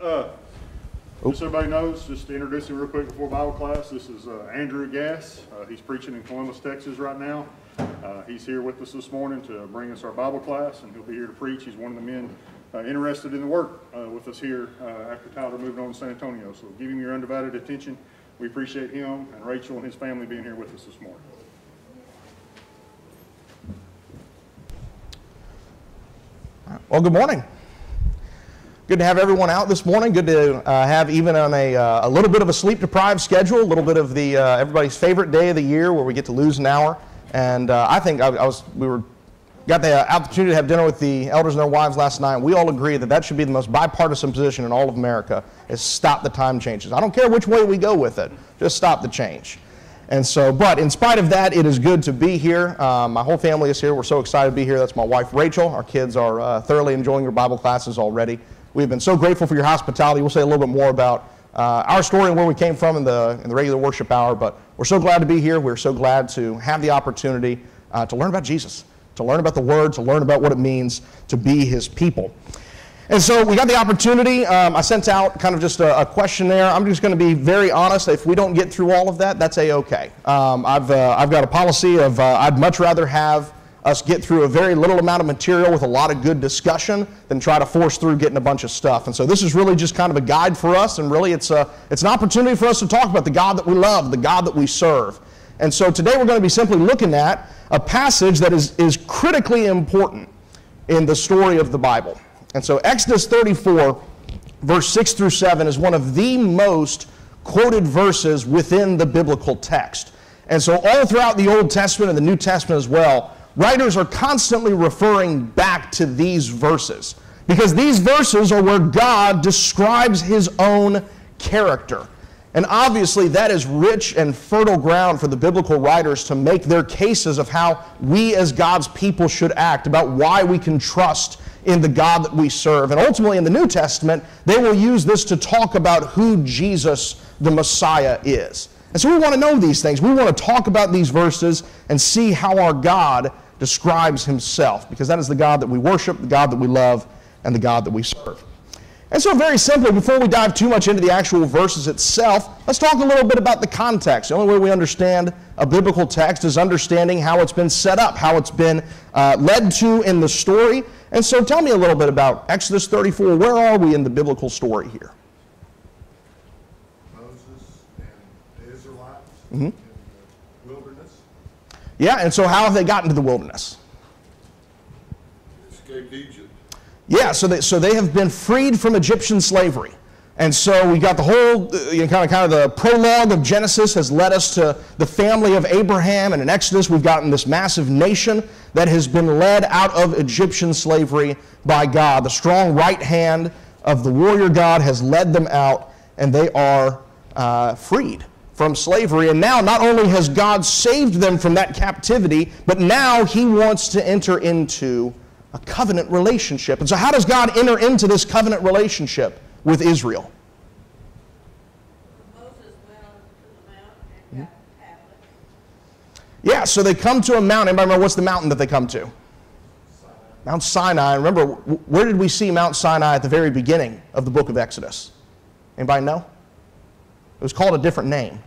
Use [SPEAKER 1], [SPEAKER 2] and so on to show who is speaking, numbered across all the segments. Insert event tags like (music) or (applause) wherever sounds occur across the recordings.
[SPEAKER 1] Uh, Just so everybody knows, just to introduce him real quick before Bible class, this is uh, Andrew Gass. Uh, He's preaching in Columbus, Texas right now. Uh, He's here with us this morning to bring us our Bible class, and he'll be here to preach. He's one of the men uh, interested in the work uh, with us here uh, after Tyler moved on to San Antonio. So give him your undivided attention. We appreciate him and Rachel and his family being here with us this morning.
[SPEAKER 2] Well, good morning. Good to have everyone out this morning. Good to uh, have even on a, uh, a little bit of a sleep deprived schedule, a little bit of the uh, everybody's favorite day of the year where we get to lose an hour. And uh, I think I, I, was we were got the opportunity to have dinner with the elders and their wives last night. We all agree that that should be the most bipartisan position in all of America is stop the time changes. I don't care which way we go with it, just stop the change. And so, but in spite of that, it is good to be here. Um, my whole family is here. We're so excited to be here. That's my wife, Rachel. Our kids are uh, thoroughly enjoying their Bible classes already. We've been so grateful for your hospitality. We'll say a little bit more about uh, our story and where we came from in the, in the regular worship hour, but we're so glad to be here. We're so glad to have the opportunity uh, to learn about Jesus, to learn about the Word, to learn about what it means to be His people. And so we got the opportunity. Um, I sent out kind of just a, a, questionnaire. I'm just going to be very honest. If we don't get through all of that, that's a okay. Um, I've, uh, I've got a policy of uh, I'd much rather have us get through a very little amount of material with a lot of good discussion than try to force through getting a bunch of stuff. And so this is really just kind of a guide for us, and really it's, a, it's an opportunity for us to talk about the God that we love, the God that we serve. And so today we're going to be simply looking at a passage that is, is critically important in the story of the Bible. And so Exodus 34, verse 6 through 7, is one of the most quoted verses within the biblical text. And so all throughout the Old Testament and the New Testament as well, writers are constantly referring back to these verses because these verses are where God describes his own character. And obviously, that is rich and fertile ground for the biblical writers to make their cases of how we as God's people should act, about why we can trust in the God that we serve. And ultimately, in the New Testament, they will use this to talk about who Jesus, the Messiah, is. And so we want to know these things. We want to talk about these verses and see how our God describes himself, because that is the God that we worship, the God that we love, and the God that we serve. And so, very simply, before we dive too much into the actual verses itself, let's talk a little bit about the context. The only way we understand a biblical text is understanding how it's been set up, how it's been uh, led to in the story. And so, tell me a little bit about Exodus 34. Where are we in the biblical story here?
[SPEAKER 3] Moses and the Israelites
[SPEAKER 2] Mhm.
[SPEAKER 3] In the wilderness
[SPEAKER 2] Yeah, and so how have they gotten to the wilderness?
[SPEAKER 3] escaped Egypt.
[SPEAKER 2] Yeah, so they, so they have been freed from Egyptian slavery. And so we got the whole, uh, you know, kind of, kind of the prologue of Genesis has led us to the family of Abraham. And in Exodus, we've gotten this massive nation that has been led out of Egyptian slavery by God. The strong right hand of the warrior God has led them out, and they are uh, freed from slavery. And now, not only has God saved them from that captivity, but now He wants to enter into a covenant relationship. And so, how does God enter into this covenant relationship with Israel?
[SPEAKER 4] Moses went on to the mountain and hmm? got tablets.
[SPEAKER 2] Yeah, so they come to a mountain. Anybody remember what's the mountain that they come to? Mount Sinai. Remember, where did we see Mount Sinai at the very beginning of the book of Exodus? Anybody know? It was called a different name.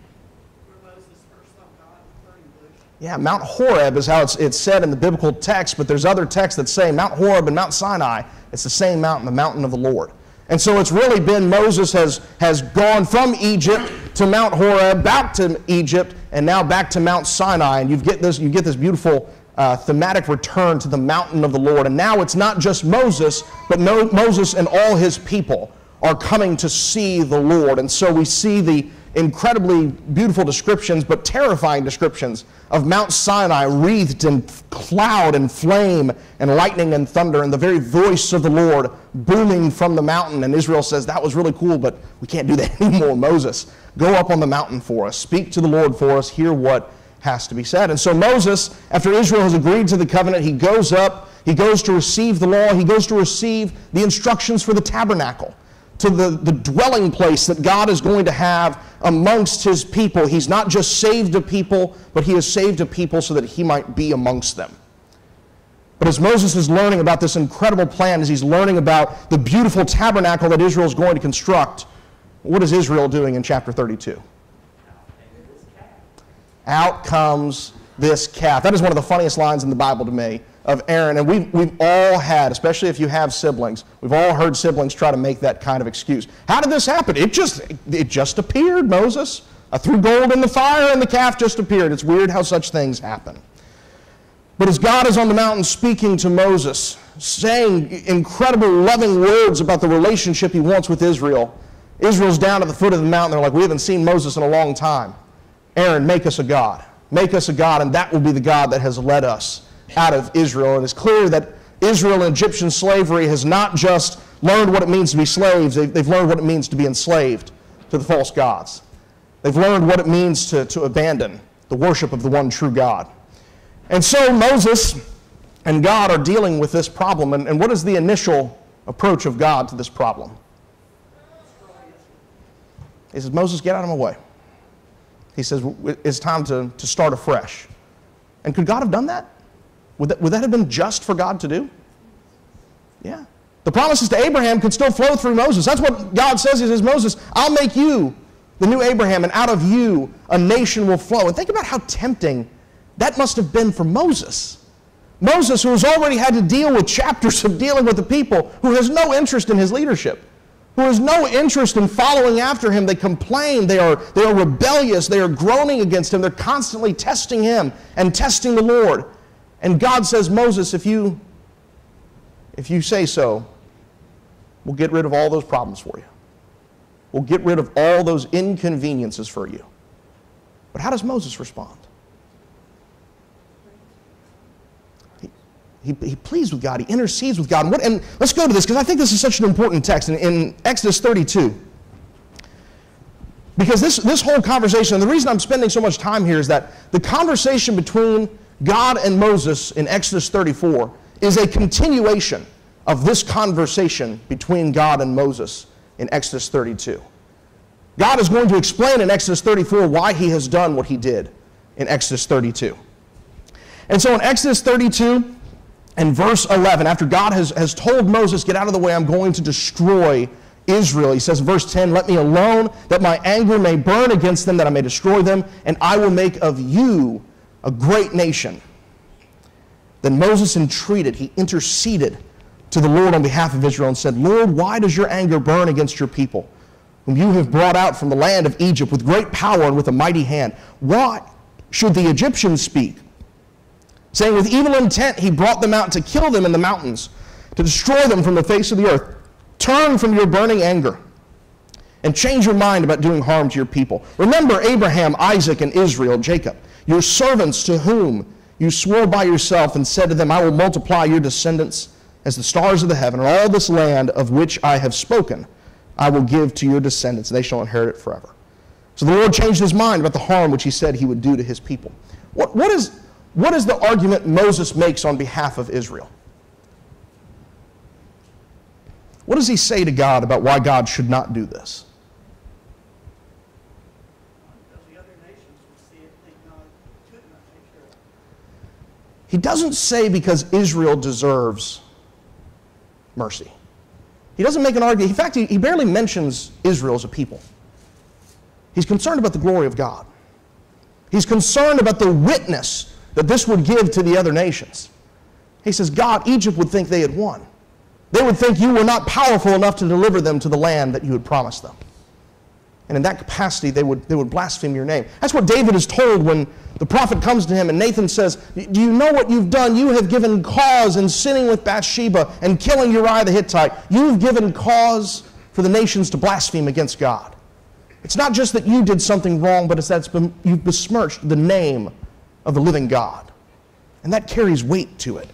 [SPEAKER 4] Where Moses first saw God in the burning bush.
[SPEAKER 2] Yeah, Mount Horeb is how it's, it's said in the biblical text, but there's other texts that say Mount Horeb and Mount Sinai, it's the same mountain, the mountain of the Lord. And so it's really been Moses has, has gone from Egypt to Mount Horeb, back to Egypt, and now back to Mount Sinai. And you get this, you get this beautiful uh, thematic return to the mountain of the Lord. And now it's not just Moses, but Moses and all his people are coming to see the Lord. And so we see the incredibly beautiful descriptions, but terrifying descriptions of Mount Sinai wreathed in cloud and flame and lightning and thunder, and the very voice of the Lord booming from the mountain. And Israel says, That was really cool, but we can't do that (laughs) anymore. Moses, go up on the mountain for us, speak to the Lord for us, hear what has to be said. And so Moses, after Israel has agreed to the covenant, he goes up, he goes to receive the law, he goes to receive the instructions for the tabernacle to the, the dwelling place that God is going to have amongst his people. He's not just saved a people, but he has saved a people so that he might be amongst them. But as Moses is learning about this incredible plan, as he's learning about the beautiful tabernacle that Israel is going to construct, what is Israel doing in chapter 32? Out comes this calf. That is one of the funniest lines in the Bible to me of Aaron. And we've, we've all had, especially if you have siblings, we've all heard siblings try to make that kind of excuse. How did this happen? It just, it just appeared, Moses. I threw gold in the fire and the calf just appeared. It's weird how such things happen. But as God is on the mountain speaking to Moses, saying incredible loving words about the relationship he wants with Israel, Israel's down at the foot of the mountain. They're like, We haven't seen Moses in a long time. Aaron, make us a God. Make us a God, and that will be the God that has led us out of Israel. And it's clear that Israel in Egyptian slavery has not just learned what it means to be slaves, they've, they've learned what it means to be enslaved to the false gods. They've learned what it means to, to abandon the worship of the one true God. And so Moses and God are dealing with this problem. And, and what is the initial approach of God to this problem? He says, Moses, get out of my way. He says, it's time to, to start afresh. And could God have done that? Would, that? would that have been just for God to do? Yeah. The promises to Abraham could still flow through Moses. That's what God says. He says, Moses, I'll make you the new Abraham, and out of you a nation will flow. And think about how tempting that must have been for Moses. Moses, who has already had to deal with chapters of dealing with the people, who has no interest in his leadership who has no interest in following after him. They complain, they are, they are rebellious, they are groaning against him, they're constantly testing him and testing the Lord. And God says, Moses, if you, if you say so, we'll get rid of all those problems for you. We'll get rid of all those inconveniences for you. But how does Moses respond? He, he pleads with God. He intercedes with God. And, what, and let's go to this because I think this is such an important text in, in Exodus 32. Because this, this whole conversation, and the reason I'm spending so much time here is that the conversation between God and Moses in Exodus 34 is a continuation of this conversation between God and Moses in Exodus 32. God is going to explain in Exodus 34 why he has done what he did in Exodus 32. And so in Exodus 32, and verse 11, after God has, has told Moses, Get out of the way, I'm going to destroy Israel. He says verse 10, Let me alone, that my anger may burn against them, that I may destroy them, and I will make of you a great nation. Then Moses entreated, he interceded to the Lord on behalf of Israel and said, Lord, why does your anger burn against your people, whom you have brought out from the land of Egypt with great power and with a mighty hand? Why should the Egyptians speak? saying, With evil intent, he brought them out to kill them in the mountains, to destroy them from the face of the earth. Turn from your burning anger and change your mind about doing harm to your people. Remember Abraham, Isaac, and Israel, Jacob, your servants to whom you swore by yourself and said to them, I will multiply your descendants as the stars of the heaven, and all this land of which I have spoken I will give to your descendants, and they shall inherit it forever. So the Lord changed his mind about the harm which he said he would do to his people. What, what is what is the argument Moses makes on behalf of Israel? What does he say to God about why God should not do this? He doesn't say because Israel deserves mercy. He doesn't make an argument. In fact, he, he barely mentions Israel as a people. He's concerned about the glory of God. He's concerned about the witness that this would give to the other nations. He says, God, Egypt would think they had won. They would think you were not powerful enough to deliver them to the land that you had promised them. And in that capacity, they would, they would blaspheme your name. That's what David is told when the prophet comes to him and Nathan says, Do you know what you've done? You have given cause in sinning with Bathsheba and killing Uriah the Hittite. You've given cause for the nations to blaspheme against God. It's not just that you did something wrong, but it's that you've besmirched the name of the living God. And that carries weight to it.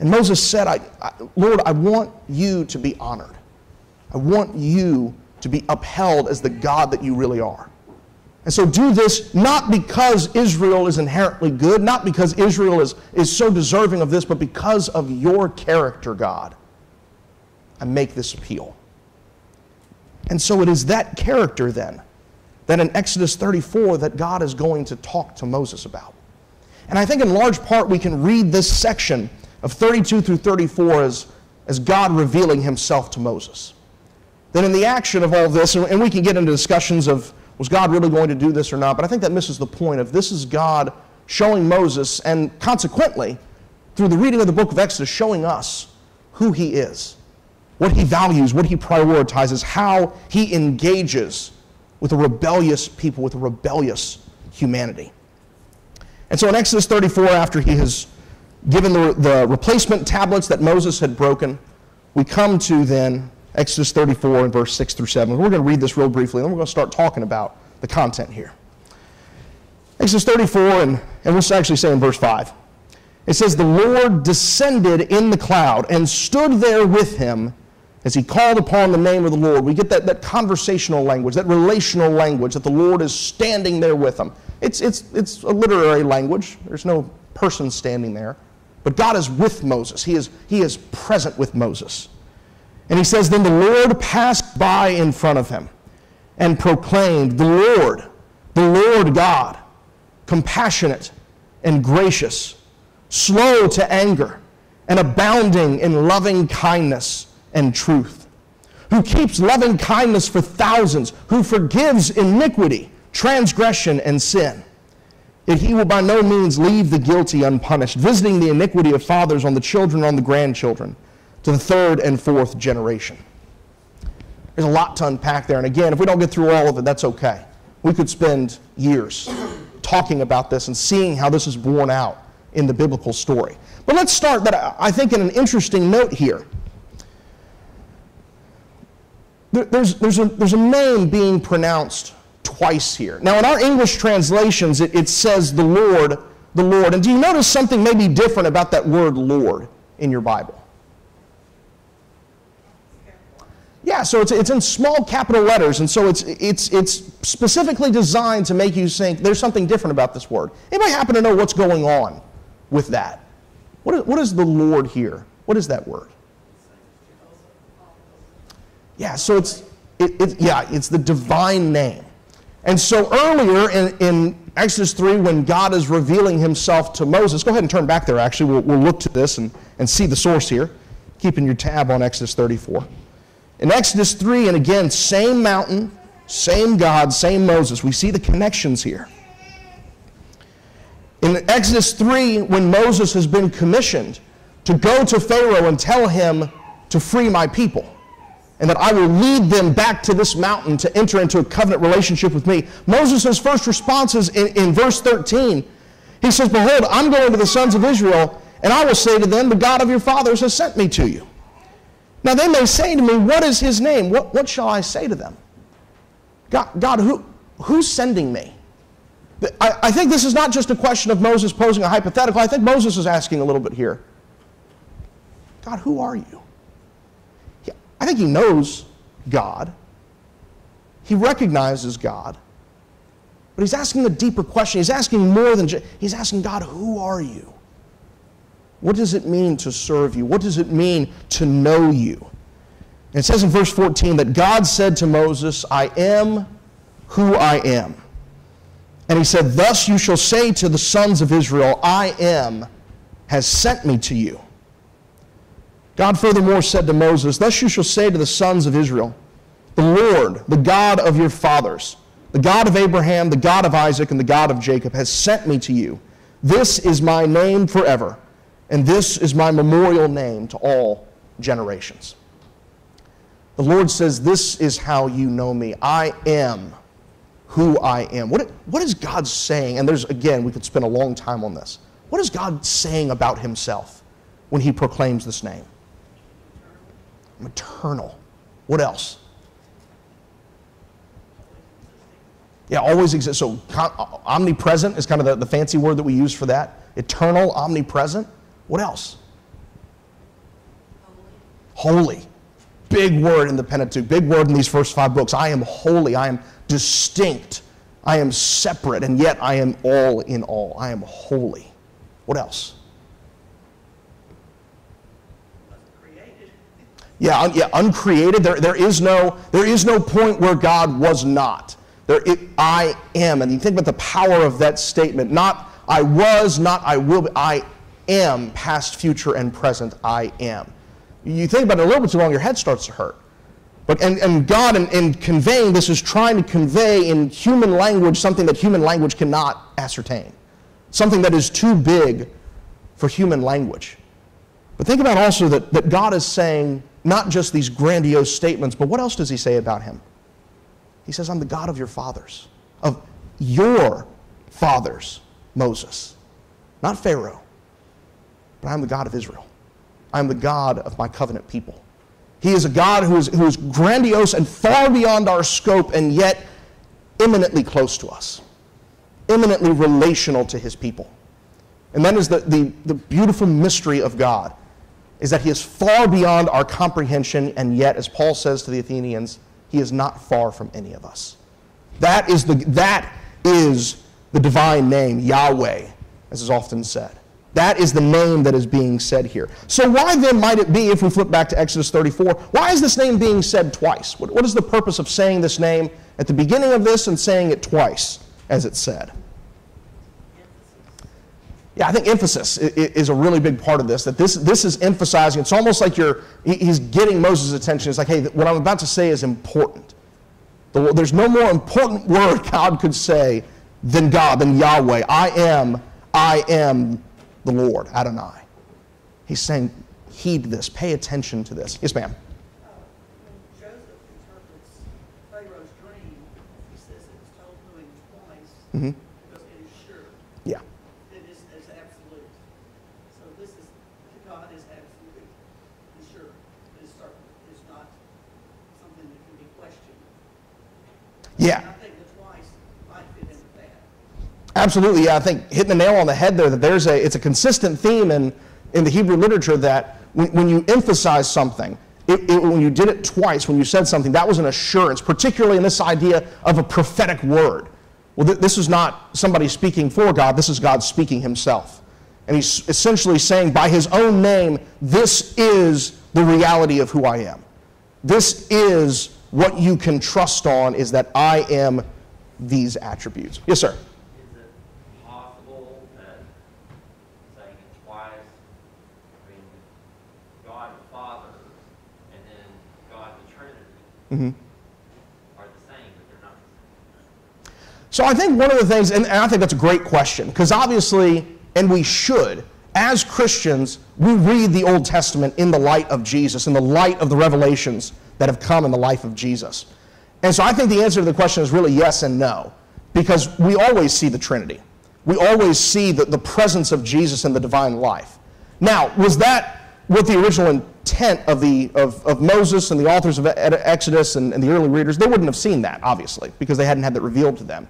[SPEAKER 2] And Moses said, I, I, Lord, I want you to be honored. I want you to be upheld as the God that you really are. And so do this not because Israel is inherently good, not because Israel is, is so deserving of this, but because of your character, God. I make this appeal. And so it is that character then that in Exodus 34 that God is going to talk to Moses about. And I think in large part we can read this section of 32 through 34 as, as God revealing himself to Moses. Then, in the action of all this, and, and we can get into discussions of was God really going to do this or not, but I think that misses the point of this is God showing Moses, and consequently, through the reading of the book of Exodus, showing us who he is, what he values, what he prioritizes, how he engages with a rebellious people, with a rebellious humanity. And so in Exodus 34, after he has given the, the replacement tablets that Moses had broken, we come to then Exodus 34 and verse 6 through 7. We're going to read this real briefly, and then we're going to start talking about the content here. Exodus 34, and, and we'll actually say in verse 5. It says, The Lord descended in the cloud and stood there with him as he called upon the name of the Lord. We get that, that conversational language, that relational language, that the Lord is standing there with him. It's, it's, it's a literary language, there's no person standing there. But God is with Moses, he is, he is present with Moses. And he says, Then the Lord passed by in front of him and proclaimed, The Lord, the Lord God, compassionate and gracious, slow to anger, and abounding in loving kindness and truth, who keeps loving kindness for thousands, who forgives iniquity, transgression, and sin. Yet he will by no means leave the guilty unpunished, visiting the iniquity of fathers on the children, on the grandchildren to the third and fourth generation. There's a lot to unpack there. And again, if we don't get through all of it, that's okay. We could spend years talking about this and seeing how this is borne out in the biblical story. But let's start that I think in an interesting note here. There's, there's, a, there's a name being pronounced twice here. Now, in our English translations, it, it says the Lord, the Lord. And do you notice something maybe different about that word Lord in your Bible? Yeah, so it's, it's in small capital letters, and so it's, it's, it's specifically designed to make you think there's something different about this word. Anybody happen to know what's going on with that? What is, what is the Lord here? What is that word? Yeah, so it's, it, it, yeah, it's the divine name. And so earlier in, in Exodus 3, when God is revealing himself to Moses, go ahead and turn back there actually. We'll, we'll look to this and, and see the source here, keeping your tab on Exodus 34. In Exodus 3, and again, same mountain, same God, same Moses. We see the connections here. In Exodus 3, when Moses has been commissioned to go to Pharaoh and tell him to free my people, and that I will lead them back to this mountain to enter into a covenant relationship with me. Moses' first response is in, in verse 13. He says, Behold, I'm going to the sons of Israel, and I will say to them, The God of your fathers has sent me to you. Now they may say to me, What is his name? What, what shall I say to them? God, God who, who's sending me? I, I think this is not just a question of Moses posing a hypothetical. I think Moses is asking a little bit here God, who are you? He, I think he knows God, he recognizes God. But he's asking a deeper question. He's asking more than just, he's asking God, who are you? What does it mean to serve you? What does it mean to know you? And it says in verse 14 that God said to Moses, I am who I am. And he said, Thus you shall say to the sons of Israel, I am has sent me to you. God furthermore said to Moses, Thus you shall say to the sons of Israel, The Lord, the God of your fathers, the God of Abraham, the God of Isaac, and the God of Jacob, has sent me to you. This is my name forever and this is my memorial name to all generations. The Lord says, This is how you know me. I am who I am. What, what is God saying? And there's, again, we could spend a long time on this. What is God saying about himself when he proclaims this name? I'm eternal. What else? Yeah, always exists. So omnipresent is kind of the, the fancy word that we use for that. Eternal, omnipresent. What else? Holy. holy. Big word in the Pentateuch, big word in these first five books. I am holy. I am distinct. I am separate, and yet I am all in all. I am holy. What else? Yeah, un- yeah, uncreated. There, there, is no, there is no point where God was not. There, it, I am. And you think about the power of that statement. Not I was, not I will be. I am, past, future, and present, I am. You think about it a little bit too long, your head starts to hurt. But, and, and God, in, in conveying this, is trying to convey in human language something that human language cannot ascertain, something that is too big for human language. But think about also that, that God is saying not just these grandiose statements, but what else does He say about Him? He says, I'm the God of your fathers, of your fathers, Moses. Not Pharaoh, but I'm the God of Israel. I'm the God of my covenant people. He is a God who is, who is grandiose and far beyond our scope, and yet eminently close to us, eminently relational to his people. And that is the, the, the beautiful mystery of God, is that he is far beyond our comprehension, and yet, as Paul says to the Athenians, he is not far from any of us. That is the, that is the divine name, Yahweh, as is often said. That is the name that is being said here. So, why then might it be, if we flip back to Exodus 34, why is this name being said twice? What, what is the purpose of saying this name at the beginning of this and saying it twice, as it's said? Yeah, I think emphasis is a really big part of this. That this, this is emphasizing, it's almost like you're, he's getting Moses' attention. It's like, hey, what I'm about to say is important. There's no more important (laughs) word God could say than God, than Yahweh. I am, I am the Lord, Adonai. He's saying, heed this, pay attention to this. Yes, ma'am.
[SPEAKER 4] When Joseph interprets Pharaoh's dream, he says it was told to him twice because it is sure.
[SPEAKER 2] Yeah.
[SPEAKER 4] It is, is absolute. So this is, God is absolute and sure. It is certain. It's not something that can be questioned.
[SPEAKER 2] Yeah.
[SPEAKER 4] And I think the twice might fit into that.
[SPEAKER 2] Absolutely, yeah. I think hitting the nail on the head there that there's a it's a consistent theme in, in the Hebrew literature that when, when you emphasize something, it, it, when you did it twice, when you said something, that was an assurance, particularly in this idea of a prophetic word. Well, th- this is not somebody speaking for God, this is God speaking himself. And he's essentially saying, by his own name, this is the reality of who I am. This is what you can trust on, is that I am these attributes. Yes, sir.
[SPEAKER 5] Is it possible that saying it twice, I mean, God the Father and then God the Trinity
[SPEAKER 2] Mm-hmm.
[SPEAKER 5] are the same, but they're not the Mm-hmm. same?
[SPEAKER 2] So I think one of the things, and, and I think that's a great question, because obviously, and we should, as Christians, we read the Old Testament in the light of Jesus, in the light of the revelations that have come in the life of Jesus. And so I think the answer to the question is really yes and no, because we always see the Trinity. We always see the, the presence of Jesus in the divine life. Now, was that what the original intent of, the, of, of Moses and the authors of Exodus and, and the early readers? They wouldn't have seen that, obviously, because they hadn't had that revealed to them.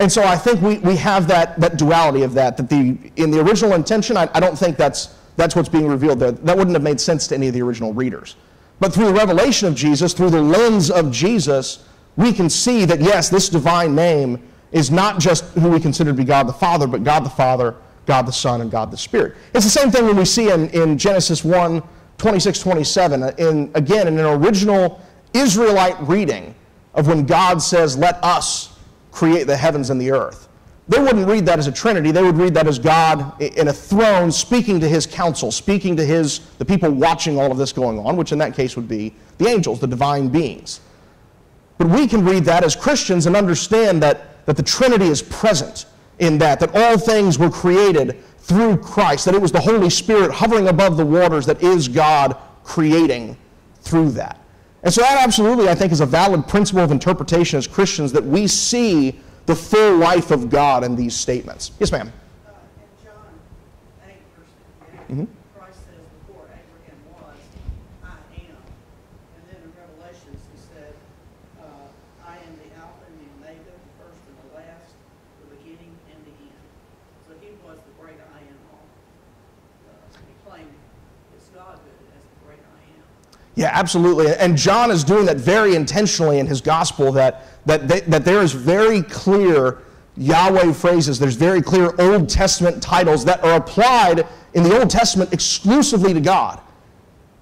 [SPEAKER 2] And so I think we, we have that, that duality of that, that the, in the original intention, I, I don't think that's, that's what's being revealed there. That wouldn't have made sense to any of the original readers. But through the revelation of Jesus, through the lens of Jesus, we can see that, yes, this divine name is not just who we consider to be God the Father, but God the Father, God the Son, and God the Spirit. It's the same thing when we see in, in Genesis 1 26, 27. In, again, in an original Israelite reading of when God says, Let us create the heavens and the earth. They wouldn't read that as a trinity. They would read that as God in a throne speaking to his council, speaking to his the people watching all of this going on, which in that case would be the angels, the divine beings. But we can read that as Christians and understand that, that the Trinity is present in that, that all things were created through Christ, that it was the Holy Spirit hovering above the waters that is God creating through that. And so that absolutely, I think, is a valid principle of interpretation as Christians that we see the full life of God in these statements. Yes, ma'am.
[SPEAKER 4] Uh, in John eight, verse
[SPEAKER 2] Mhm.
[SPEAKER 4] fifty-eight, Christ says, before Abraham was, I am. And then in Revelations, he said, uh, I am the Alpha and the Omega, the first and the last, the beginning and the end. So he was the great I am all. Uh, He claimed it's Godhood as the great I am.
[SPEAKER 2] Yeah, absolutely. And John is doing that very intentionally in his gospel that, that, they, that there is very clear Yahweh phrases, there's very clear Old Testament titles that are applied in the Old Testament exclusively to God.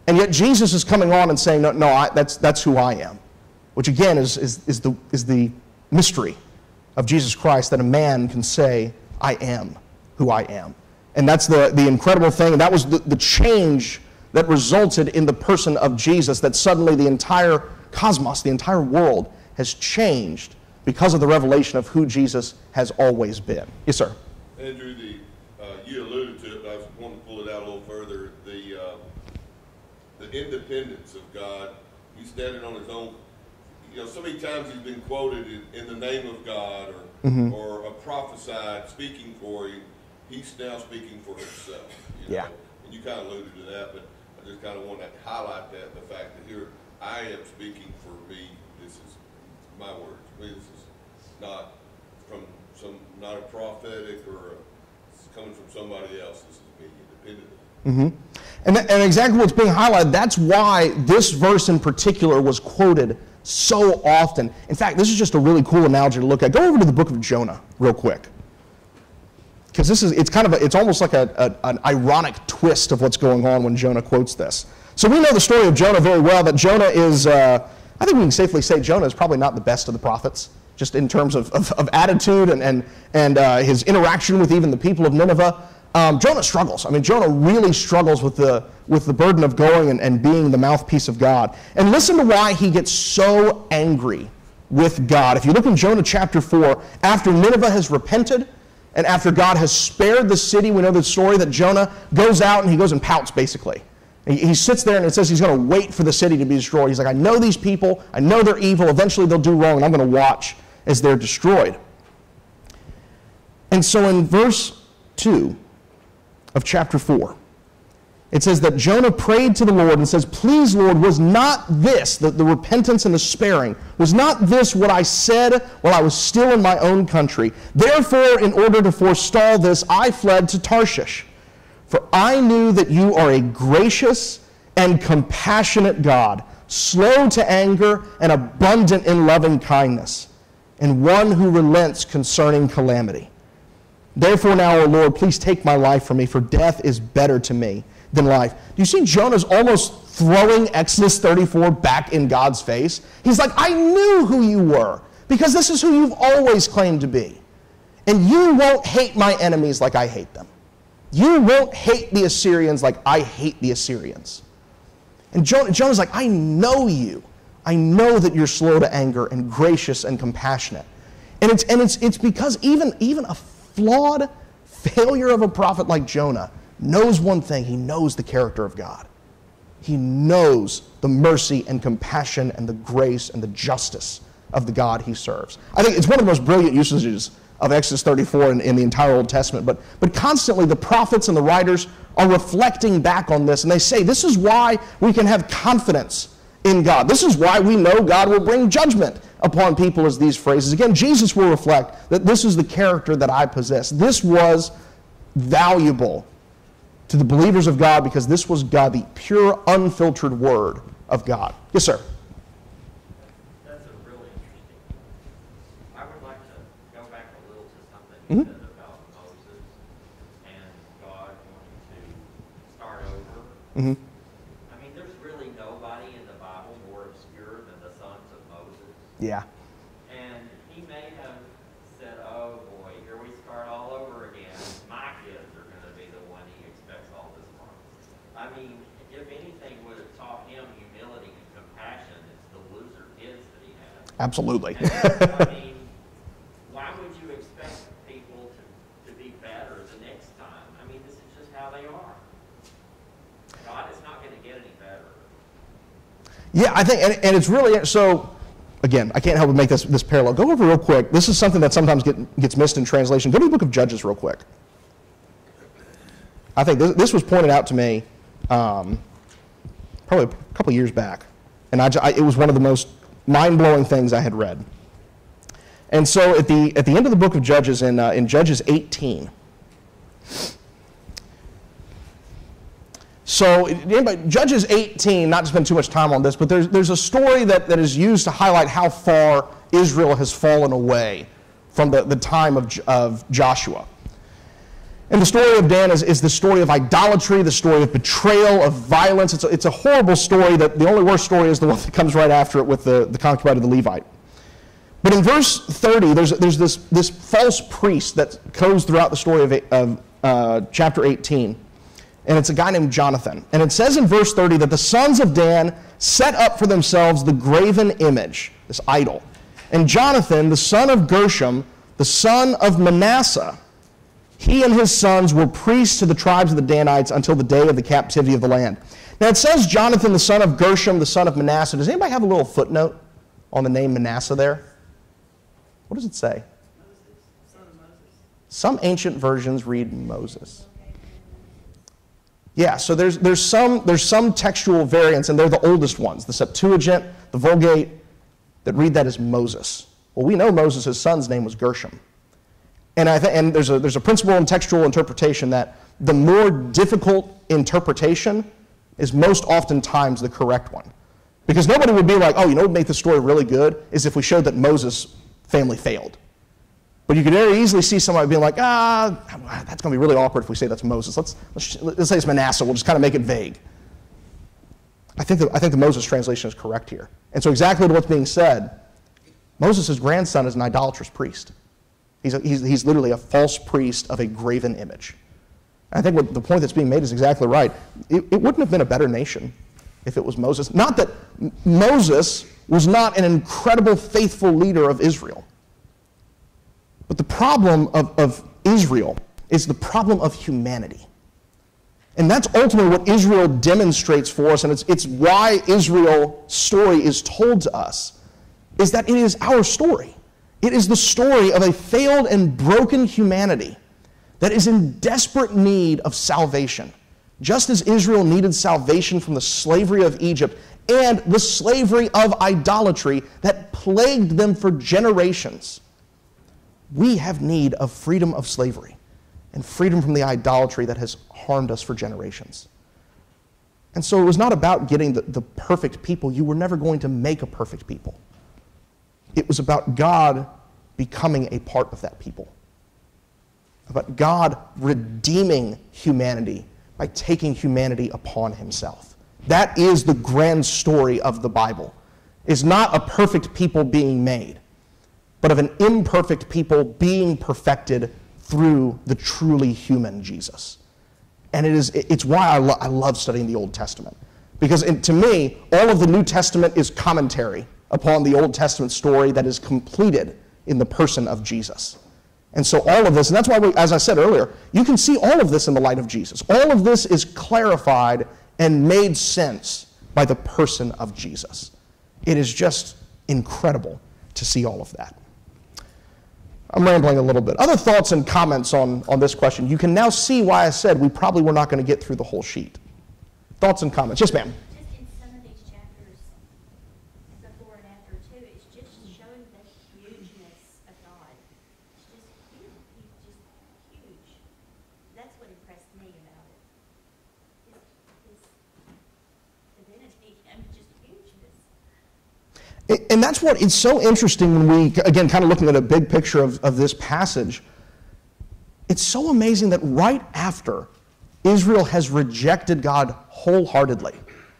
[SPEAKER 2] And yet Jesus is coming on and saying, no, no I, that's, that's who I am. Which again is, is, is, the, is the mystery of Jesus Christ that a man can say, I am who I am. And that's the, the incredible thing. And that was the, the change that resulted in the person of Jesus, that suddenly the entire cosmos, the entire world, has changed because of the revelation of who Jesus has always been. Yes, sir.
[SPEAKER 6] Andrew, the, uh, you alluded to it, but I just want to pull it out a little further. The, uh, the independence of God, he's standing on his own. You know, so many times he's been quoted in, in the name of God or, or uh, prophesied, speaking for him. He's now speaking for himself. You
[SPEAKER 2] Yeah.
[SPEAKER 6] Know? And you kind of alluded to that, but just kind of want to highlight that, the fact that here, I am speaking for me. This is my words. This is not from some, not a prophetic or a, coming from somebody else. This is me independently.
[SPEAKER 2] Mm-hmm. And, and exactly what's being highlighted, that's why this verse in particular was quoted so often. In fact, this is just a really cool analogy to look at. Go over to the book of Jonah real quick. Because this is, it's kind of, a, it's almost like a, a- an ironic twist of what's going on when Jonah quotes this. So we know the story of Jonah very well, that Jonah is, uh, I think we can safely say Jonah is probably not the best of the prophets, just in terms of, of, of attitude and, and, and uh, his interaction with even the people of Nineveh. Um, Jonah struggles. I mean, Jonah really struggles with the, with the burden of going and, and being the mouthpiece of God. And listen to why he gets so angry with God. If you look in Jonah chapter 4, after Nineveh has repented, and after God has spared the city, we know the story that Jonah goes out and he goes and pouts basically. He, sits there and it says he's going to wait for the city to be destroyed. He's like, I know these people, I know they're evil, eventually they'll do wrong, and I'm going to watch as they're destroyed. And so in verse 2 of chapter 4, it says that Jonah prayed to the Lord and says, Please, Lord, was not this, the, the repentance and the sparing, was not this what I said while I was still in my own country? Therefore, in order to forestall this, I fled to Tarshish. For I knew that you are a gracious and compassionate God, slow to anger and abundant in loving kindness, and one who relents concerning calamity. Therefore, now, O Lord, please take my life from me, for death is better to me than life. Do you see Jonah's almost throwing Exodus 34 back in God's face? He's like, I knew who you were, because this is who you've always claimed to be. And you won't hate my enemies like I hate them. You won't hate the Assyrians like I hate the Assyrians. And Jonah, Jonah's like, I know you. I know that you're slow to anger and gracious and compassionate. And it's, and it's, it's because even, even a flawed failure of a prophet like Jonah knows one thing he knows the character of God. He knows the mercy and compassion and the grace and the justice of the God he serves. I think it's one of the most brilliant usages of Exodus 34 in, in the entire Old Testament. But, but constantly the prophets and the writers are reflecting back on this and they say this is why we can have confidence in God. This is why we know God will bring judgment upon people as these phrases. Again, Jesus will reflect that this is the character that I possess. This was valuable to the believers of God because this was God, the pure, unfiltered word of God. Yes, sir.
[SPEAKER 5] That's a really interesting. I would like to go back a little to something you said about Moses and God wanting to start over.
[SPEAKER 2] hmm
[SPEAKER 5] I mean, there's really nobody in the Bible more obscure than the sons of Moses.
[SPEAKER 2] Yeah.
[SPEAKER 5] And he may have said, oh boy, here we start all over again. My kids are going to be the one he expects all this from. I mean, if anything would have taught him humility and compassion, it's the loser kids that he had.
[SPEAKER 2] Absolutely.
[SPEAKER 5] I mean, why would you expect people to, to be better the next time? I mean, this is just how they are. God is not going to get any better.
[SPEAKER 2] Yeah, I think, and, and it's really so. Again, I can't help but make this, this parallel. Go over real quick. This is something that sometimes get, gets missed in translation. Go to the book of Judges real quick. I think this, this was pointed out to me um, probably a couple years back, and I, I- it was one of the most mind-blowing things I had read. And so, at the at the end of the book of Judges, in uh, in Judges 18. So, anybody, Judges 18, not to spend too much time on this, but there's, there's a story that, that is used to highlight how far Israel has fallen away from the, the time of, of Joshua. And the story of Dan is, is the story of idolatry, the story of betrayal, of violence. It's a, it's a horrible story that the only worst story is the one that comes right after it with the, the concubine of the Levite. But in verse 30, there's, there's this, this false priest that goes throughout the story of, of, uh, chapter 18. And it's a guy named Jonathan. And it says in verse 30 that the sons of Dan set up for themselves the graven image, this idol. And Jonathan, the son of Gershom, the son of Manasseh, he and his sons were priests to the tribes of the Danites until the day of the captivity of the land. Now it says Jonathan, the son of Gershom, the son of Manasseh. Does anybody have a little footnote on the name Manasseh there? What does it say? Some ancient versions read Moses. Yeah, so there's, there's, some, there's some textual variants, and they're the oldest ones the Septuagint, the Vulgate, that read that as Moses. Well, we know Moses' son's name was Gershom. And, I th- and there's, a, there's a principle in textual interpretation that the more difficult interpretation is most oftentimes the correct one. Because nobody would be like, oh, you know what would make the story really good is if we showed that Moses' family failed. But you could very easily see somebody being like, ah, that's going to be really awkward if we say that's Moses. Let's, let's, let's say it's Manasseh. We'll just kind of make it vague. I think, the, I think the Moses translation is correct here. And so, exactly what's being said, Moses' grandson is an idolatrous priest. He's, a, he's, he's literally a false priest of a graven image. I think what the point that's being made is exactly right. It, it wouldn't have been a better nation if it was Moses. Not that Moses was not an incredible, faithful leader of Israel. But the problem of, of Israel is the problem of humanity. And that's ultimately what Israel demonstrates for us, and it's, it's why Israel's story is told to us, is that it is our story. It is the story of a failed and broken humanity that is in desperate need of salvation. Just as Israel needed salvation from the slavery of Egypt and the slavery of idolatry that plagued them for generations, we have need of freedom of slavery and freedom from the idolatry that has harmed us for generations. And so it was not about getting the, the perfect people. You were never going to make a perfect people. It was about God becoming a part of that people, about God redeeming humanity by taking humanity upon himself. That is the grand story of the Bible. Is not a perfect people being made, but of an imperfect people being perfected through the truly human Jesus. And it is, it's why I, lo- I love studying the Old Testament. Because it, to me, all of the New Testament is commentary upon the Old Testament story that is completed in the person of Jesus. And so all of this, and that's why, we, as I said earlier, you can see all of this in the light of Jesus. All of this is clarified and made sense by the person of Jesus. It is just incredible to see all of that. I'm rambling a little bit. Other thoughts and comments on, on this question? You can now see why I said we probably were not going to get through the whole sheet. Thoughts and comments? Yes, ma'am.
[SPEAKER 7] Just in some of these chapters, before and after too, it's just showing the hugeness of God. It's just huge. He's just huge. That's what impressed me about it. His, his divinity and just hugeness.
[SPEAKER 2] And that's what it's so interesting when we, again, kind of looking at a big picture of, of this passage. It's so amazing that right after Israel has rejected God wholeheartedly,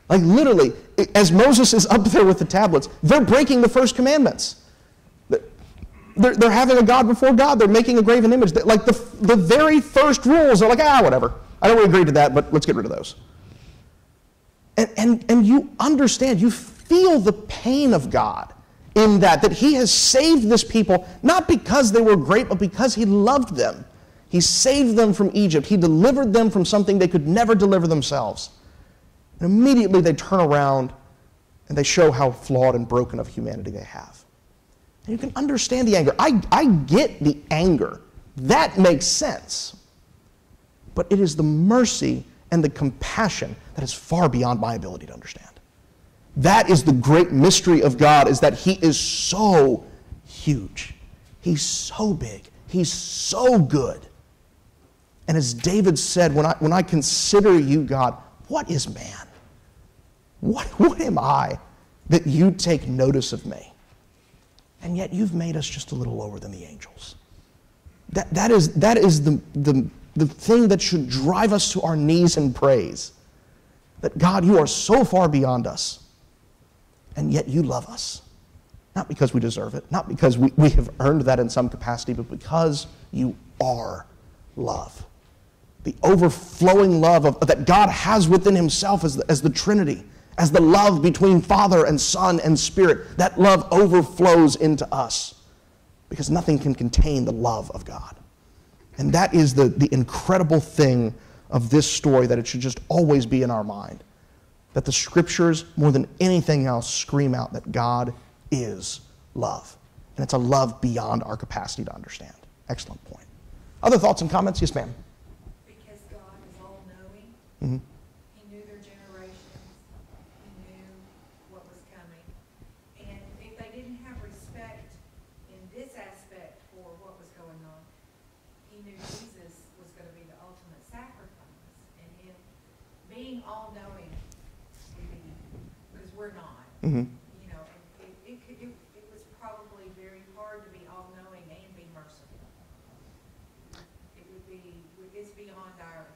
[SPEAKER 2] like literally, as Moses is up there with the tablets, they're breaking the first commandments. They're, they're having a God before God. They're making a graven image. Like the, the very first rules are like, ah, whatever. I don't agree to that, but let's get rid of those. And, and, and you understand, you feel the pain of God in that, that He has saved this people, not because they were great, but because He loved them. He saved them from Egypt. He delivered them from something they could never deliver themselves. And immediately they turn around and they show how flawed and broken of humanity they have. And you can understand the anger. I, I get the anger. That makes sense. But it is the mercy and the compassion that is far beyond my ability to understand. That is the great mystery of God is that he is so huge. He's so big. He's so good. And as David said, when I, when I consider you, God, what is man? What, (laughs) what am I that you take notice of me? And yet you've made us just a little lower than the angels. That, that is, that is the, the, the thing that should drive us to our knees in praise. That God, you are so far beyond us, and yet you love us. Not because we deserve it, not because we, we have earned that in some capacity, but because you are love. the overflowing love of, that God has within himself as the, as the Trinity, as the love between Father and Son and Spirit. That love overflows into us because nothing can contain the love of God. And that is the, the incredible thing of this story that it should just always be in our mind. That the scriptures, more than anything else, scream out that God is love. And it's a love beyond our capacity to understand. Excellent point. Other thoughts and comments? Yes, ma'am.
[SPEAKER 8] Because God is all-knowing.
[SPEAKER 2] Mhm.
[SPEAKER 8] He knew their generations. He knew what was coming. And if they didn't have respect in this aspect for what was going on, he knew Jesus was going to be the ultimate sacrifice. And him being all-knowing, would be- because we're
[SPEAKER 2] Mhm.
[SPEAKER 8] You know, it, it could, it, it was probably very hard to be all-knowing and be merciful. It would be, it's beyond our,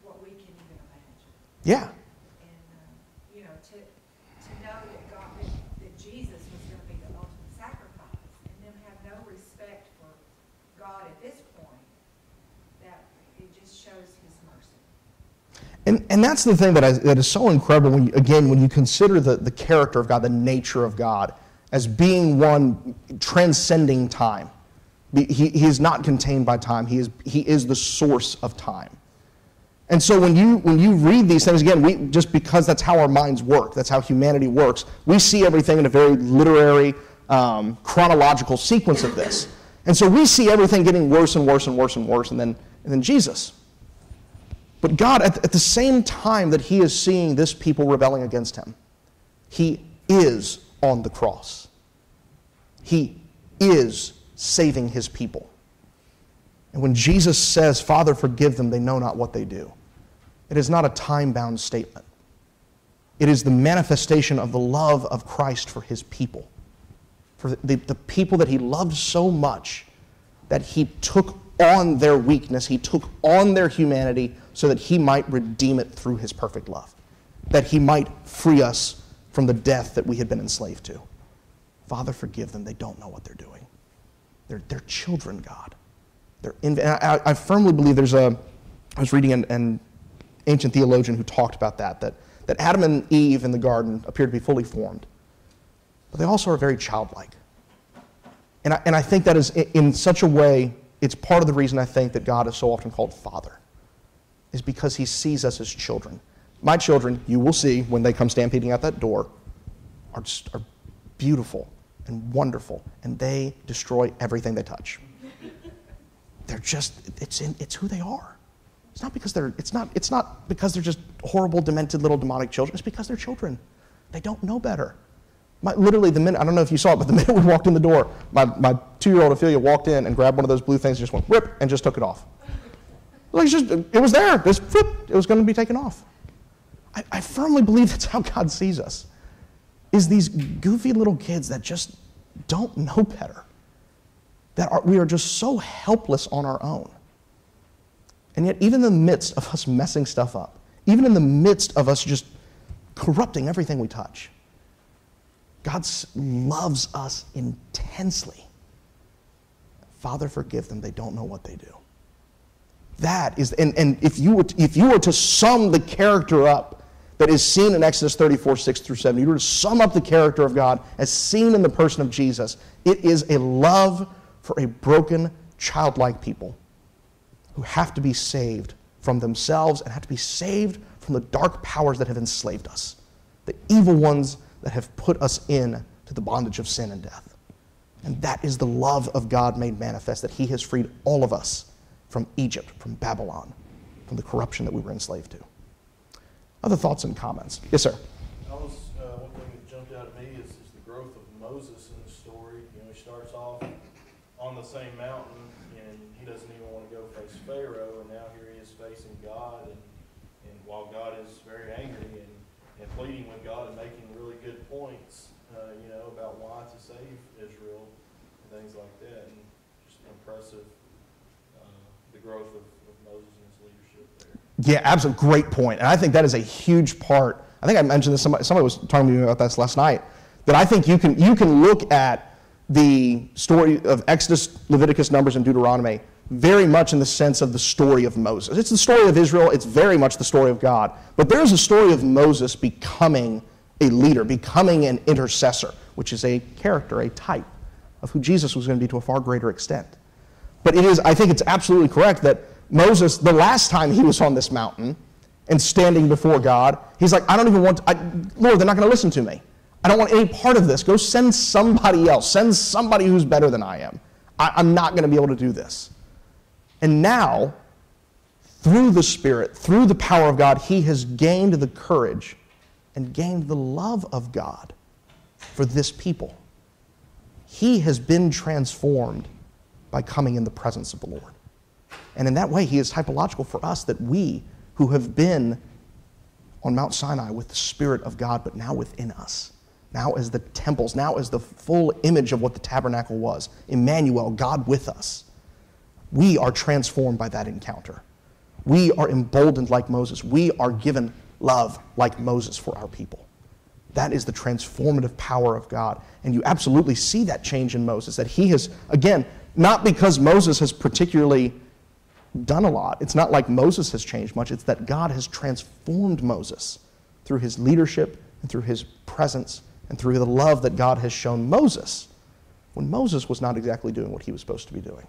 [SPEAKER 8] what we can even imagine.
[SPEAKER 2] Yeah.
[SPEAKER 8] And, uh, you know, to, to know that God, that, that Jesus was gonna be the ultimate sacrifice, and them have no respect for God at this point, that, it just shows his mercy.
[SPEAKER 2] And, that's the thing that, I, that is so incredible when you, again, when you consider the, the character of God, the nature of God, as being one transcending time. He, he is not contained by time, he is, he is the source of time. And so when you, when you read these things, again, we, just because that's how our minds work, that's how humanity works, we see everything in a very literary, um, chronological sequence of this. And so we see everything getting worse and worse and worse and worse, and then, and then Jesus. But God, at, at the same time that He is seeing this people rebelling against Him, He is on the cross. He is saving His people. And when Jesus says, Father, forgive them, they know not what they do, it is not a time bound statement. It is the manifestation of the love of Christ for His people, for the, the people that He loved so much that He took on their weakness, He took on their humanity so that He might redeem it through His perfect love, that He might free us from the death that we had been enslaved to. Father, forgive them. They don't know what they're doing. They're, they're children, God. They're in, I, I firmly believe there's a, I was reading an, an ancient theologian who talked about that, that, that Adam and Eve in the garden appear to be fully formed, but they also are very childlike. And I, and I think that is in, in such a way, it's part of the reason I think that God is so often called Father, is because he sees us as children. My children, you will see when they come stampeding out that door, are, just, are beautiful and wonderful, and they destroy everything they touch. They're just, it's, in, it's who they are. It's not because they're, it's not, it's not because they're just horrible, demented little demonic children. It's because they're children. They don't know better. My, literally, the minute, I don't know if you saw it, but the (laughs) minute we walked in the door, my, my two-year-old Ophelia walked in and grabbed one of those blue things, and just went rip, and just took it off. Like, just, it was there. Just flip, it was going to be taken off. I, I firmly believe that's how God sees us, is these goofy little kids that just don't know better. That are, we are just so helpless on our own. And yet, even in the midst of us messing stuff up, even in the midst of us just corrupting everything we touch, God loves us intensely. Father, forgive them. They don't know what they do. That is, and, and if, you were to, if you were to sum the character up that is seen in Exodus 34, 6 through 7, you were to sum up the character of God as seen in the person of Jesus, it is a love for a broken, childlike people who have to be saved from themselves and have to be saved from the dark powers that have enslaved us, the evil ones that have put us in to the bondage of sin and death. And that is the love of God made manifest, that He has freed all of us from Egypt, from Babylon, from the corruption that we were enslaved to. Other thoughts and comments? Yes, sir.
[SPEAKER 9] I was, uh, one thing that jumped out at me is, is the growth of Moses in the story. You know, he starts off on the same mountain, and he doesn't even want to go face Pharaoh, and now here he is facing God, and, and while God is very angry and, and pleading with God and making really good points, uh, you know, about why to save Israel and things like that, and just impressive, uh, the growth of, of Moses and his leadership there.
[SPEAKER 2] Yeah, absolutely. Great point. And I think that is a huge part. I think I mentioned this, somebody, somebody was talking to me about this last night, that I think you can, you can look at the story of Exodus, Leviticus, Numbers, and Deuteronomy very much in the sense of the story of Moses. It's the story of Israel, it's very much the story of God. But there's a story of Moses becoming a leader, becoming an intercessor, which is a character, a type of who Jesus was going to be to a far greater extent. But it is, I think it's absolutely correct that Moses, the last time he was on this mountain and standing before God, he's like, I don't even want, to, I, Lord, they're not going to listen to me. I don't want any part of this. Go send somebody else. Send somebody who's better than I am. I, I'm not going to be able to do this. And now, through the Spirit, through the power of God, he has gained the courage and gained the love of God for this people. He has been transformed by coming in the presence of the Lord. And in that way, he is typological for us that we who have been on Mount Sinai with the Spirit of God, but now within us, now as the temples, now as the full image of what the tabernacle was, Emmanuel, God with us, we are transformed by that encounter. We are emboldened like Moses. We are given love like Moses for our people. That is the transformative power of God. And you absolutely see that change in Moses, that he has, again, not because Moses has particularly done a lot. It's not like Moses has changed much. It's that God has transformed Moses through his leadership and through his presence and through the love that God has shown Moses when Moses was not exactly doing what he was supposed to be doing.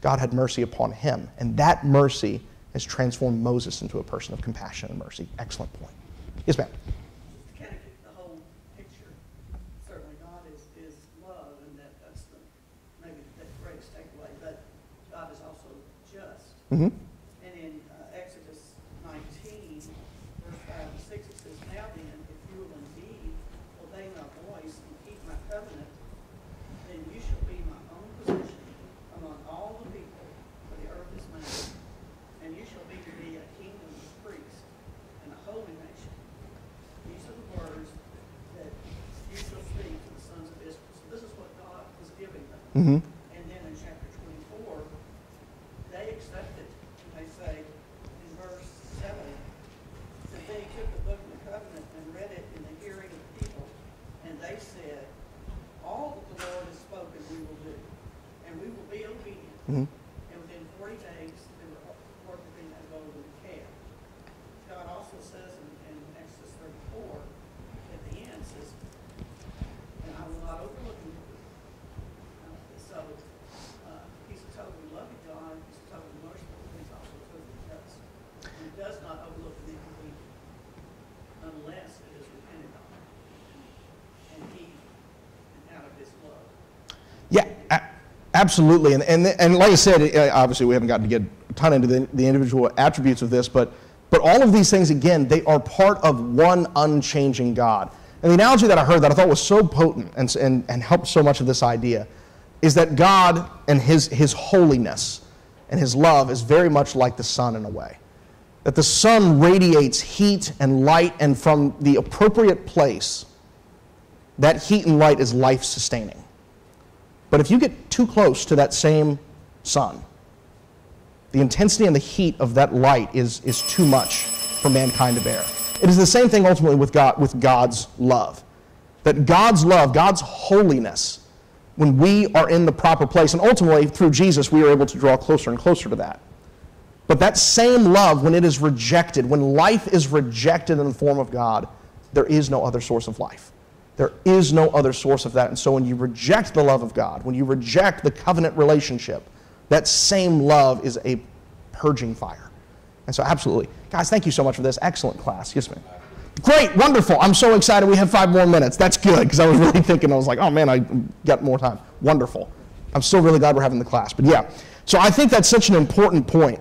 [SPEAKER 2] God had mercy upon him, and that mercy has transformed Moses into a person of compassion and mercy. Excellent point. Yes, ma'am.
[SPEAKER 4] to kind of get the whole picture, certainly God is, is love, and that, that's the, maybe the greatest takeaway, but God is also just.
[SPEAKER 2] Mm-hmm.
[SPEAKER 4] And in uh, Exodus nineteen, verse five and six, it says, Now then, if you will indeed obey my voice and keep my covenant, then you shall be my own possession among all the people, for the earth is mine. And you shall be to me a kingdom of priests and a holy nation. These are the words that you shall speak to the sons of Israel. So this is what God is giving them.
[SPEAKER 2] Mm-hmm.
[SPEAKER 4] And then in chapter twenty-four, they accept it. And they say in verse seven, that then he took the book of the covenant and read it in the hearing of the people. And they said, all that the Lord has spoken we will do, and we will be obedient.
[SPEAKER 2] Mm-hmm.
[SPEAKER 4] And within forty days, they were worshiping that golden calf. God also says in, in Exodus thirty-four, at the end, says, and I will not overlook you. Uh, So, uh, he's a totally loving God, he's a totally merciful, but he's also totally just. And he does not overlook iniquity unless it is repented on. And he, and out of his love,
[SPEAKER 2] Yeah, a- absolutely. And, and, and like I said, uh, obviously we haven't gotten to get a ton into the, the individual attributes of this, but, but all of these things, again, they are part of one unchanging God. And the analogy that I heard that I thought was so potent and, and, and helped so much of this idea is that God and his, his holiness and his love is very much like the sun in a way. That the sun radiates heat and light, and from the appropriate place, that heat and light is life sustaining. But if you get too close to that same sun, the intensity and the heat of that light is, is too much for mankind to bear. It is the same thing ultimately with, God, with God's love. That God's love, God's holiness, when we are in the proper place, and ultimately through Jesus, we are able to draw closer and closer to that. But that same love, when it is rejected, when life is rejected in the form of God, there is no other source of life. There is no other source of that. And so when you reject the love of God, when you reject the covenant relationship, that same love is a purging fire. And so, absolutely. Guys, thank you so much for this. Excellent class. Yes, ma'am. Great, wonderful. I'm so excited we have five more minutes. That's good because I was really (laughs) thinking, I was like, oh man, I got more time. Wonderful. I'm still really glad we're having the class. But yeah, so I think that's such an important point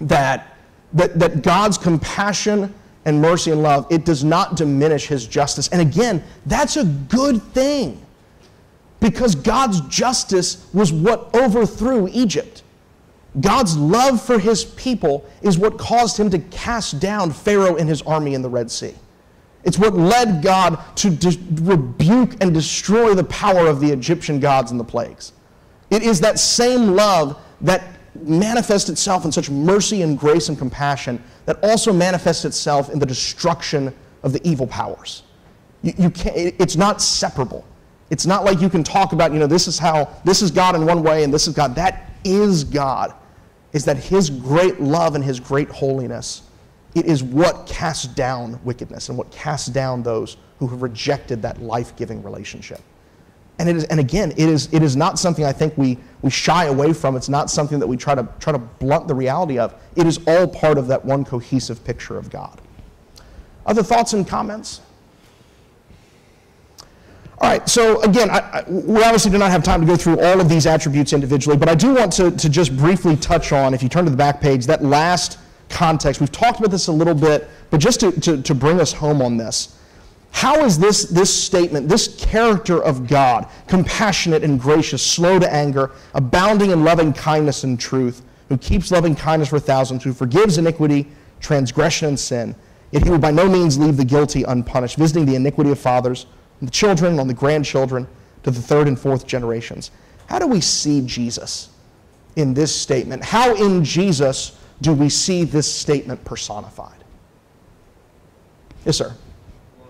[SPEAKER 2] that, that, that God's compassion and mercy and love, it does not diminish his justice. And again, that's a good thing because God's justice was what overthrew Egypt. God's love for his people is what caused him to cast down Pharaoh and his army in the Red Sea. It's what led God to de- rebuke and destroy the power of the Egyptian gods and the plagues. It is that same love that manifests itself in such mercy and grace and compassion that also manifests itself in the destruction of the evil powers. You, you can't, it's not separable. It's not like you can talk about, you know, this is how, this is God in one way and this is God. That is God is that his great love and his great holiness, it is what casts down wickedness and what casts down those who have rejected that life-giving relationship. And it is, and again, it is, it is not something I think we, we shy away from. It's not something that we try to, try to blunt the reality of. It is all part of that one cohesive picture of God. Other thoughts and comments? All right, so again, I, I, we obviously do not have time to go through all of these attributes individually, but I do want to, to just briefly touch on, if you turn to the back page, that last context. We've talked about this a little bit, but just to, to, to bring us home on this. How is this, this statement, this character of God, compassionate and gracious, slow to anger, abounding in loving kindness and truth, who keeps loving kindness for thousands, who forgives iniquity, transgression, and sin, yet he will by no means leave the guilty unpunished, visiting the iniquity of fathers, on the children, on the grandchildren, to the third and fourth generations. How do we see Jesus in this statement? How in Jesus do we see this statement personified? Yes, sir.
[SPEAKER 5] Well,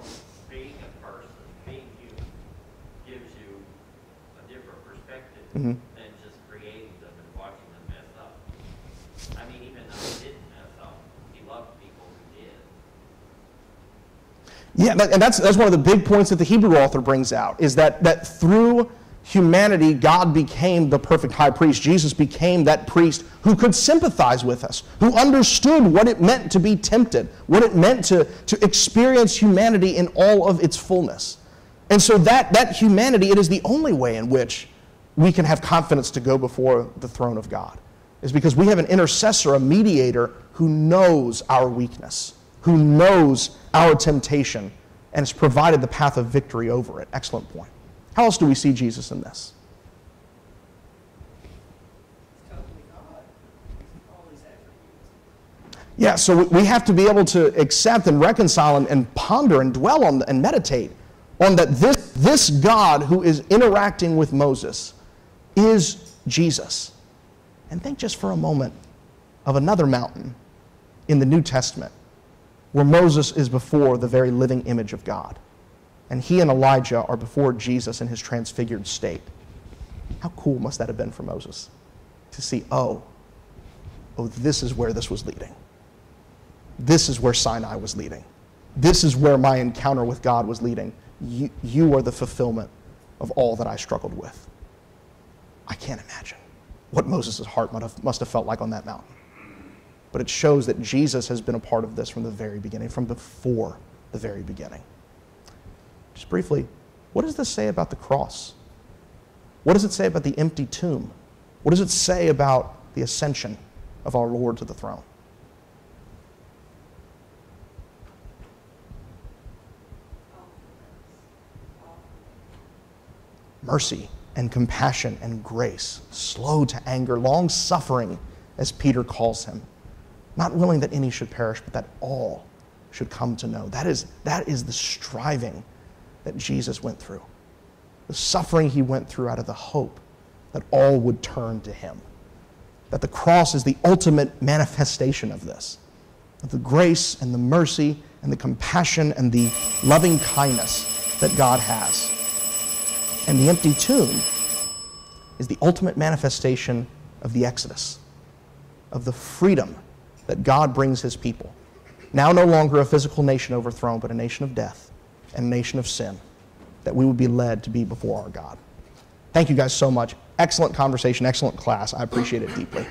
[SPEAKER 5] being a person, being human, gives you a different
[SPEAKER 2] Mhm.
[SPEAKER 5] than just creating them and watching them mess up. I mean, even though he didn't mess up, he loved people who did.
[SPEAKER 2] Yeah, that- and that's, that's one of the big points that the Hebrew author brings out is that, that through humanity, God became the perfect high priest. Jesus became that priest who could sympathize with us, who understood what it meant to be tempted, what it meant to, to experience humanity in all of its fullness. And so that, that humanity, it is the only way in which we can have confidence to go before the throne of God, is because we have an intercessor, a mediator who knows our weakness, who knows our temptation, and has provided the path of victory over it. Excellent point. How else do we see Jesus in this? Yeah, so we- we have to be able to accept and reconcile and, and ponder and dwell on and meditate on that this, this God who is interacting with Moses is Jesus. And think just for a moment of another mountain in the New Testament where Moses is before the very living image of God. And he and Elijah are before Jesus in his transfigured state. How cool must that have been for Moses to see, oh, oh, this is where this was leading. This is where Sinai was leading. This is where my encounter with God was leading. You, you are the fulfillment of all that I struggled with. I can't imagine what Moses' heart must have, felt like on that mountain. But it shows that Jesus has been a part of this from the very beginning, from before the very beginning. Just briefly, what does this say about the cross? What does it say about the empty tomb? What does it say about the ascension of our Lord to the throne? mercy and compassion and grace, slow to anger, long suffering, as Peter calls him, not willing that any should perish, but that all should come to know. That is, that is the striving that Jesus went through, the suffering he went through out of the hope that all would turn to him. That the cross is the ultimate manifestation of this, of the grace and the mercy and the compassion and the loving kindness that God has. And the empty tomb is the ultimate manifestation of the Exodus, of the freedom that God brings his people. Now, no longer a physical nation overthrown, but a nation of death and a nation of sin, that we would be led to be before our God. Thank you guys so much. Excellent conversation, excellent class. I appreciate it deeply.